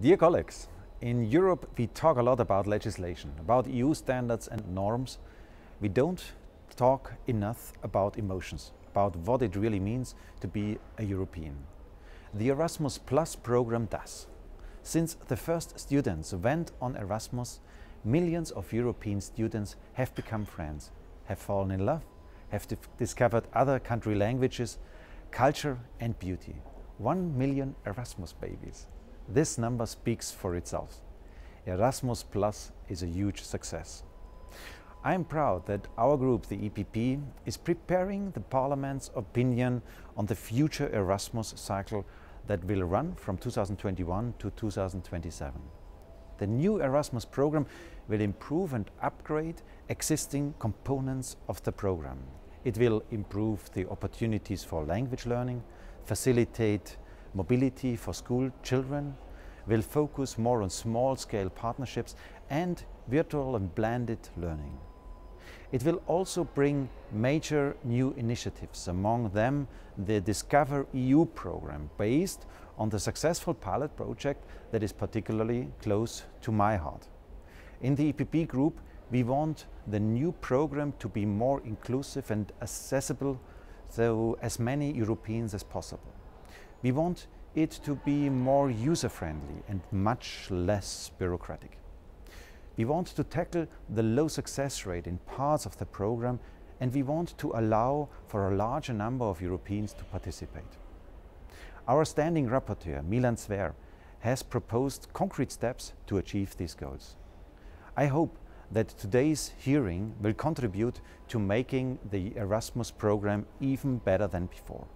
Dear colleagues, in Europe we talk a lot about legislation, about EU standards and norms. We don't talk enough about emotions, about what it really means to be a European. The Erasmus Plus program does. Since the first students went on Erasmus, millions of European students have become friends, have fallen in love, have discovered other country languages, culture and beauty. One million Erasmus babies. This number speaks for itself. Erasmus Plus is a huge success. I am proud that our group, the EPP, is preparing the Parliament's opinion on the future Erasmus cycle that will run from 2021 to 2027. The new Erasmus program will improve and upgrade existing components of the program. It will improve the opportunities for language learning, facilitate mobility for school children, will focus more on small-scale partnerships and virtual and blended learning. It will also bring major new initiatives, among them the Discover EU program, based on the successful pilot project that is particularly close to my heart. In the EPP group, we want the new program to be more inclusive and accessible to as many Europeans as possible. We want it to be more user-friendly and much less bureaucratic. We want to tackle the low success rate in parts of the program and we want to allow for a larger number of Europeans to participate. Our standing rapporteur, Milan Zver, has proposed concrete steps to achieve these goals. I hope that today's hearing will contribute to making the Erasmus program even better than before.